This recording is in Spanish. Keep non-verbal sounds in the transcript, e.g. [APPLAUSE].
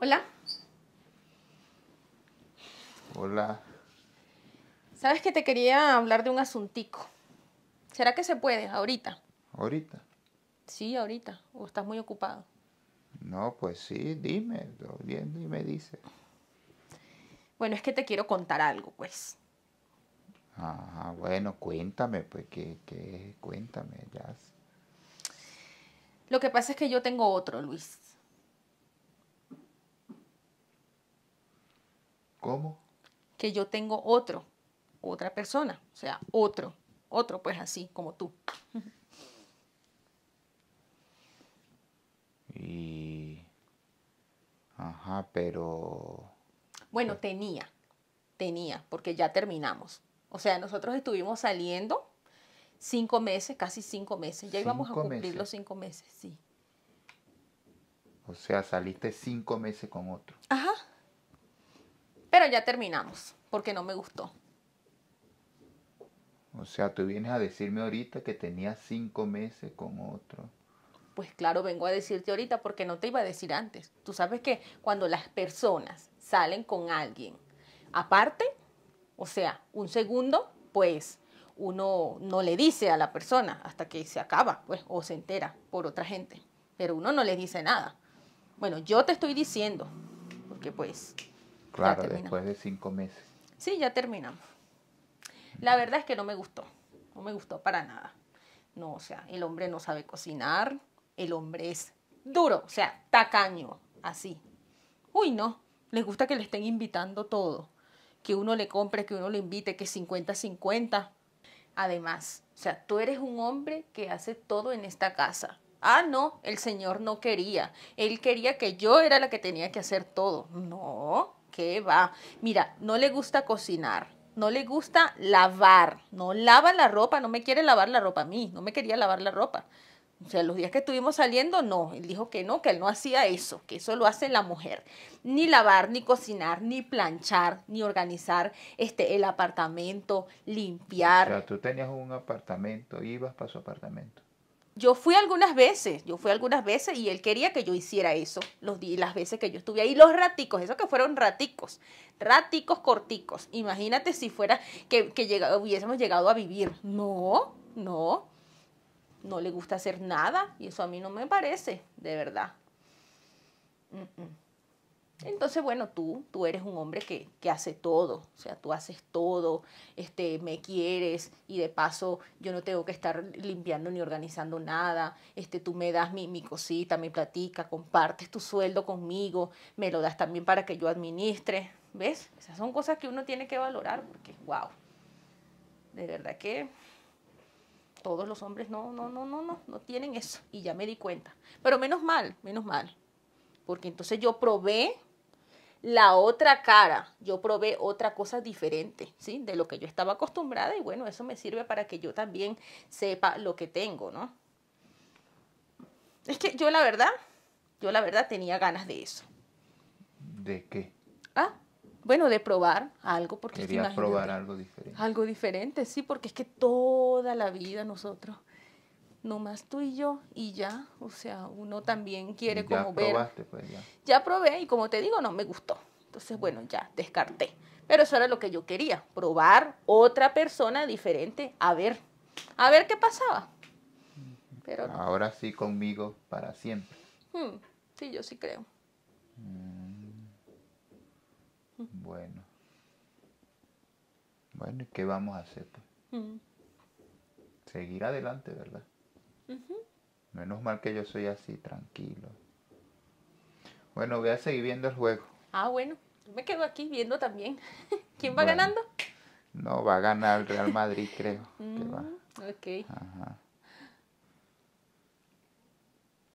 Hola. Hola. Sabes que te quería hablar de un asuntico. ¿Será que se puede ahorita? ¿Ahorita? Sí, ahorita. ¿O estás muy ocupado? No, pues sí, dime, bien, dime, dice. Bueno, es que te quiero contar algo, pues. Ajá, bueno, cuéntame, pues, ¿qué, qué? Cuéntame, ya. Lo que pasa es que yo tengo otro, Luis. ¿Cómo? Que yo tengo otro, otra persona, o sea, otro, otro, pues así, como tú. [LAUGHS] Y... Ajá, pero... Bueno, tenía, tenía, porque ya terminamos. O sea, nosotros estuvimos saliendo cinco meses, casi cinco meses. Ya íbamos a cumplir los cinco meses, sí. O sea, saliste cinco meses con otro. Ajá. Ya terminamos, porque no me gustó. O sea, tú vienes a decirme ahorita que tenías cinco meses con otro. Pues claro, vengo a decirte ahorita porque no te iba a decir antes. Tú sabes que cuando las personas salen con alguien aparte, o sea, un segundo, pues uno no le dice a la persona hasta que se acaba, pues, o se entera por otra gente. Pero uno no le dice nada. Bueno, yo te estoy diciendo, porque pues Claro, después de cinco meses. Sí, ya terminamos. La verdad es que no me gustó, no me gustó para nada. No, o sea, el hombre no sabe cocinar, el hombre es duro, o sea, tacaño, así. Uy, no, les gusta que le estén invitando todo, que uno le compre, que uno le invite, que 50-50. Además, o sea, tú eres un hombre que hace todo en esta casa. Ah, no, el Señor no quería. Él quería que yo era la que tenía que hacer todo. No, ¿Qué va? Mira, no le gusta cocinar, no le gusta lavar, no lava la ropa, no me quiere lavar la ropa a mí, no me quería lavar la ropa. O sea, los días que estuvimos saliendo, no, él dijo que no, que él no hacía eso, que eso lo hace la mujer. Ni lavar, ni cocinar, ni planchar, ni organizar este, el apartamento, limpiar. O sea, tú tenías un apartamento, ibas para su apartamento. Yo fui algunas veces, yo fui algunas veces y él quería que yo hiciera eso, los las veces que yo estuve ahí, los raticos, esos que fueron raticos, raticos corticos. Imagínate si fuera que, que hubiésemos llegado a vivir. No, no, no le gusta hacer nada y eso a mí no me parece, de verdad. Entonces, bueno, tú, tú eres un hombre que, hace todo, o sea, tú haces todo, este, me quieres y de paso yo no tengo que estar limpiando ni organizando nada, este, tú me das mi, mi cosita, mi platica, compartes tu sueldo conmigo, me lo das también para que yo administre, ¿ves? Esas son cosas que uno tiene que valorar porque, wow, de verdad que todos los hombres no, no, no, no, no, no tienen eso y ya me di cuenta, pero menos mal, menos mal, porque entonces yo probé la otra cara, yo probé otra cosa diferente, ¿sí? De lo que yo estaba acostumbrada y bueno, eso me sirve para que yo también sepa lo que tengo, ¿no? Es que yo la verdad, yo la verdad tenía ganas de eso. ¿De qué? Ah, bueno, de probar algo. Porque Quería probar algo diferente. Algo diferente, sí, porque es que toda la vida nosotros nomás tú y yo y ya, o sea, uno también quiere como ver. Pues, ya. ya probé y como te digo, no me gustó. Entonces, bueno, ya descarté. Pero eso era lo que yo quería, probar otra persona diferente, a ver, a ver qué pasaba. Pero Ahora sí conmigo para siempre. Hmm, sí, yo sí creo. Mm. Bueno. Bueno, ¿y qué vamos a hacer? Pues? Hmm. Seguir adelante, ¿verdad? Menos mal que yo soy así, tranquilo. Bueno, voy a seguir viendo el juego. Ah, bueno. Yo me quedo aquí viendo también. [LAUGHS] ¿Quién va ganando? No, va a ganar el Real Madrid, creo. que va. Mm, ok. Ajá.